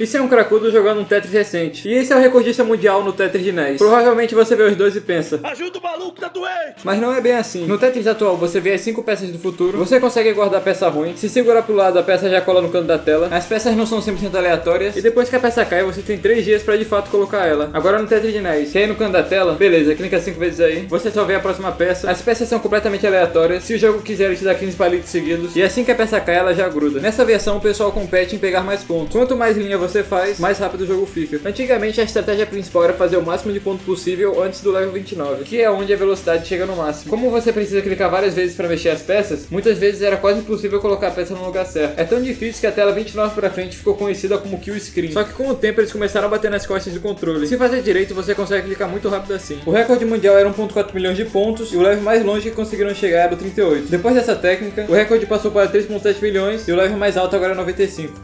Isso é um cracudo jogando um Tetris recente. E esse é o recordista mundial no Tetris de NES. Provavelmente você vê os dois e pensa. Ajuda o maluco, tá doente! Mas não é bem assim. No Tetris atual você vê as 5 peças do futuro. Você consegue guardar a peça ruim. Se segurar pro lado, a peça já cola no canto da tela. As peças não são 100% aleatórias. E depois que a peça cai, você tem 3 dias pra de fato colocar ela. Agora no Tetris de NES, cai no canto da tela, beleza, clica 5 vezes aí. Você só vê a próxima peça. As peças são completamente aleatórias. Se o jogo quiser, ele te dá 15 palitos seguidos. E assim que a peça cai, ela já gruda. Nessa versão, o pessoal compete em pegar mais pontos. Quanto mais linha você faz, mais rápido rápido o jogo fica. Antigamente a estratégia principal era fazer o máximo de ponto possível antes do level 29, que é onde a velocidade chega no máximo. Como você precisa clicar várias vezes para mexer as peças, muitas vezes era quase impossível colocar a peça no lugar certo. É tão difícil que a tela 29 para frente ficou conhecida como kill screen. Só que com o tempo eles começaram a bater nas costas do controle. Se fazer direito, você consegue clicar muito rápido assim. O recorde mundial era 1.4 milhões de pontos e o level mais longe que conseguiram chegar era o 38. Depois dessa técnica, o recorde passou para 3.7 milhões e o level mais alto agora é 95.